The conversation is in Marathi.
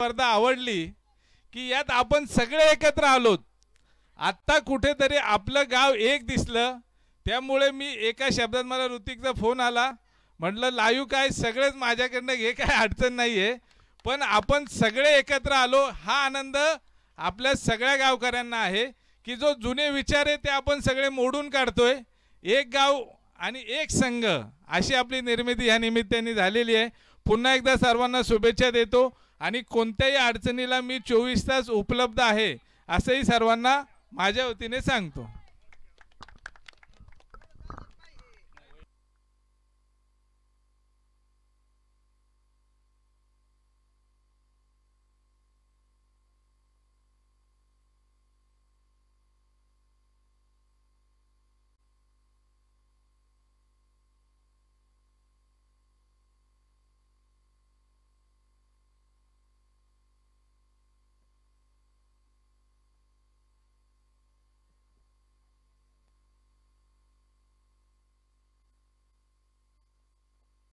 स्पर्धा आवडली की यात आपण सगळे एकत्र आलोत. आत्ता कुठेतरी आपलं गाव एक दिसलं. त्यामुळे मी एका शब्दात मला ऋतिकचा फोन आला. म्हटलं लाईव्ह काय सगळेच माझ्याकडनं घे काय अडचण नाही आहे पण आपण सगळे एकत्र आलो हा आनंद आपल्या सगळ्या गावकऱ्यांना आहे की जो जुने विचार आहे ते आपण सगळे मोडून काढतोय. एक गाव आणि एक संघ अशी आपली निर्मिती ह्या निमित्ताने झालेली आहे. पुन्हा एकदा सर्वांना शुभेच्छा देतो. आणि कोणत्याही अडचणीला मी चोवीस तास उपलब्ध आहे असंही सर्वांना माझ्या वतीने सांगतो.